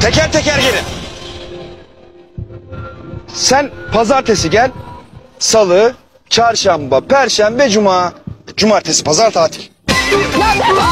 Teker teker gelin. Sen pazartesi gel. Salı, çarşamba, perşembe, cuma. Cumartesi, pazar tatil. Ya!